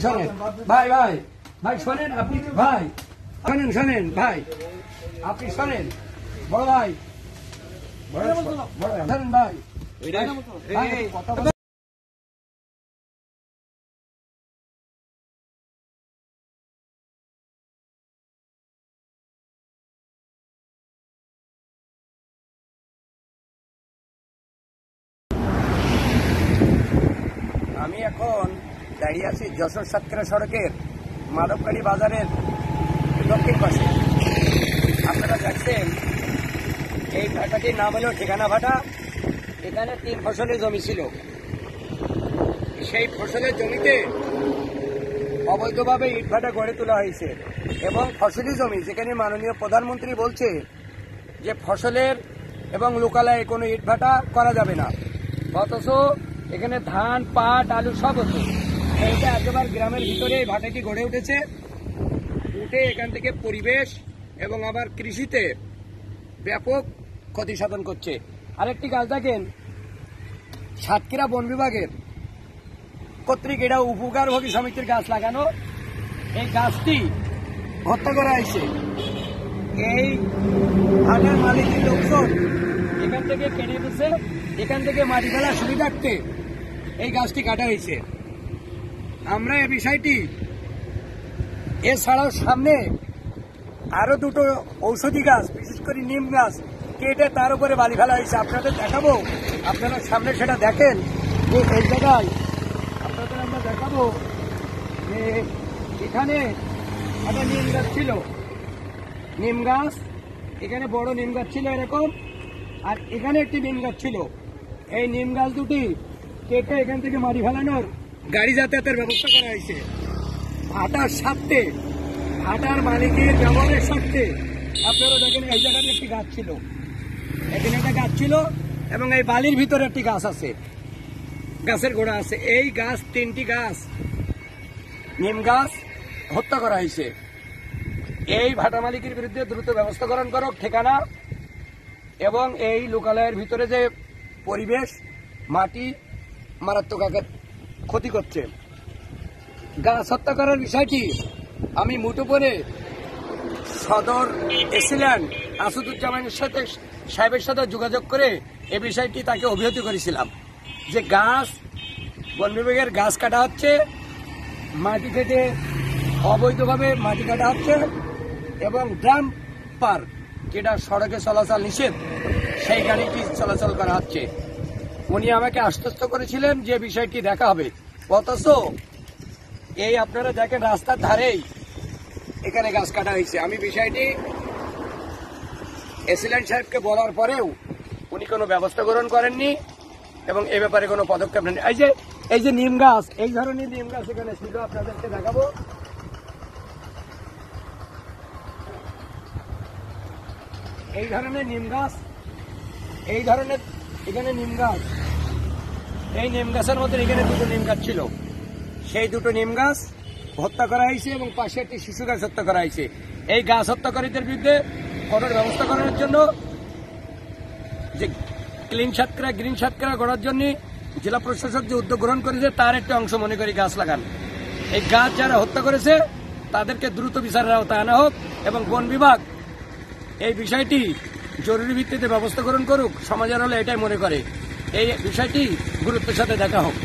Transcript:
শোনেন শোনেন। ভাই ভাই ভাই শোনেন আপনি ভাই। শোনেন শোনেন ভাই। আপনি শোনেন। বড় ভাই। বড় বড় ভাই, শোনেন ভাই। ভাই, কথা দাঁড়িয়ে আছি যশোর সাতক্ষীরা সড়কের মাধবকালী বাজারের দক্ষিণ পাশে। আপনারা দেখছেন, এই ভাটাটির নাম হলো ঠিকানা ভাটা। এখানে তিন ফসলের জমি ছিল। সেই ফসলের জমিতে অবৈধভাবে ইটভাটা গড়ে তোলা হয়েছে এবং ফসলি জমি, যেখানে মাননীয় প্রধানমন্ত্রী বলছে যে ফসলের এবং লোকালয়ে কোনো ইটভাটা করা যাবে না। অথচ এখানে ধান, পাট, আলু সব হতো এইটা একেবারে গ্রামের ভিতরে এই ভাটাটি গড়ে উঠেছে। উঠে এখান থেকে পরিবেশ এবং আবার কৃষিতে ব্যাপক ক্ষতি সাধন করছে। আরেকটি গাছ দেখেন, সাতক্ষীরা বন বিভাগের কর্তৃক এটা উপকারভোগী সমিতির গাছ লাগানো। এই গাছটি হত্যা করা হয়েছে। এই ভাটার মালিকের লোকজন এখান থেকে কেটে দিচ্ছে এখান থেকে মাটি ফেলার সুবিধার্থে এই গাছটি কাটা হয়েছে। আমরা এ বিষয়টি এছাড়াও সামনে আরও দুটো ঔষধি গাছ, বিশেষ করে নিম গাছ, কেটে তার উপরে বালি ফেলা হয়েছে। আপনাদের দেখাবো, আপনারা সামনে সেটা দেখেন যে এই জায়গায় আপনাদের আমরা দেখাবো যে এখানে একটা নিম গাছ ছিল। নিম গাছ, এখানে বড় নিম গাছ ছিল এরকম, আর এখানে একটি নিম গাছ ছিল। এই নিম গাছ দুটি কেটে এখান থেকে মারি ফেলানোর গাড়ি যাতায়াতের ব্যবস্থা করা হয়েছে। ভাটার স্বার্থে, ভাটার মালিকের ব্যবহারের স্বার্থে আপনারা দেখেন এই জায়গাতে একটি গাছ ছিল। এখানে একটা গাছ ছিল এবং এই বালির ভিতরে একটি গাছ আছে। গাছের গোড়া আছে। এই গাছ, তিনটি গাছ, নিম গাছ হত্যা করা হয়েছে। এই ভাটা মালিকের বিরুদ্ধে দ্রুত ব্যবস্থা গ্রহণ করো ঠিকানা এবং এই লোকালয়ের ভিতরে যে পরিবেশ, মাটি, মারাত্মক আকার ক্ষতি করছে। গাছ হত্যা করার বিষয়টি আমি মুঠোপনে সদর এসিল্যান্ড আসাদুজ্জামানের সাথে সাহেবের সাথে যোগাযোগ করে এ বিষয়টি তাকে অভিহিত করেছিলাম। যে গাছ, বন বিভাগের গাছ কাটা হচ্ছে, মাটি কেটে অবৈধভাবে মাটি কাটা হচ্ছে এবং ড্রাম পার্ক যেটা সড়কে চলাচল নিষেধ, সেই গাড়িটি চলাচল করা হচ্ছে। উনি আমাকে আশ্বস্ত করেছিলেন যে বিষয়টি দেখা হবে। অথচ এই আপনারা দেখেন রাস্তার ধারেই এখানে গাছ কাটা হয়েছে। আমি বিষয়টি এসিল্যান্ড সাহেবকে বলার পরেও উনি কোনো ব্যবস্থা গ্রহণ করেননি এবং এ ব্যাপারে কোনো পদক্ষেপ নেন এই যে এই যে নিম গাছ, এই ধরনের নিম গাছ এখানে ছিল, আপনাদেরকে দেখাবো। এই ধরনের নিম গাছ, এই ধরনের এখানে নিম গাছ। এই নিম গাছের মধ্যে এখানে দুটো নিম গাছ ছিল। সেই দুটো নিম গাছ হত্যা করা হয়েছে এবং পাশে একটি শিশু গাছ হত্যা করা হয়েছে। এই গাছ হত্যাকারীদের বিরুদ্ধে কঠোর ব্যবস্থা করার জন্য যে ক্লিন সাতক্ষীরা, গ্রিন সাতক্ষীরা গড়ার জন্য জেলা প্রশাসক যে উদ্যোগ গ্রহণ করেছে, তার একটি অংশ মনে করি গাছ লাগান। এই গাছ যারা হত্যা করেছে, তাদেরকে দ্রুত বিচারের আওতায় আনা হোক এবং বন বিভাগ এই বিষয়টি জরুরি ভিত্তিতে ব্যবস্থা গ্রহণ করুক, সমাজের হলে এটাই মনে করে। এই বিষয়টি গুরুত্বের সাথে দেখা হোক।